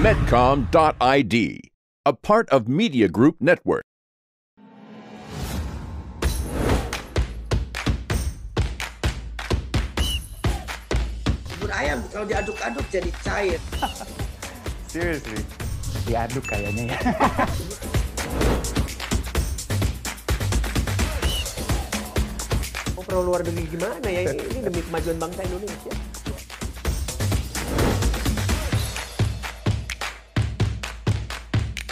Medcom.id, a part of Media Group Network. bubur ayam kalau diaduk-aduk jadi cair. Seriously. Diaduk kayaknya ya. Mau pro luar negeri gimana ya? Ini demi kemajuan bangsa Indonesia.